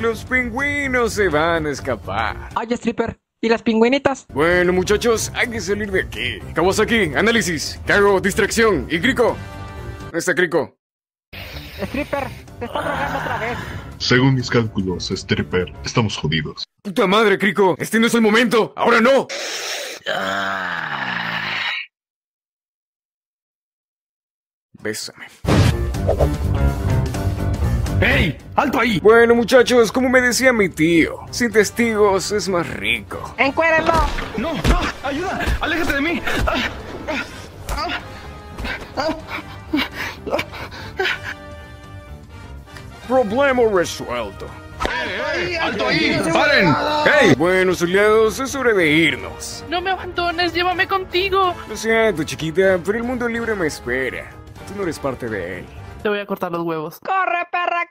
Los pingüinos se van a escapar. Oye, stripper, ¿y las pingüinitas? Bueno, muchachos, hay que salir de aquí. Kawasaki, análisis. Cago, distracción. ¿Y Crico? ¿Dónde está Crico? Stripper, te está drogando otra vez. Según mis cálculos, stripper, estamos jodidos. Puta madre, Crico. Este no es el momento. Ahora no. Bésame. ¡Ey! ¡Alto ahí! Bueno, muchachos, como me decía mi tío, sin testigos es más rico. ¡Encuérenlo! ¡No! ¡No! ¡Ayuda! ¡Aléjate de mí! Problema resuelto. ¡Alto ahí! ¡Paren! ¡Ey! Bueno, aliados, es hora de irnos. No me abandones, llévame contigo. Lo siento, chiquita, pero el mundo libre me espera. Tú no eres parte de él. Te voy a cortar los huevos. ¡Corre, perra!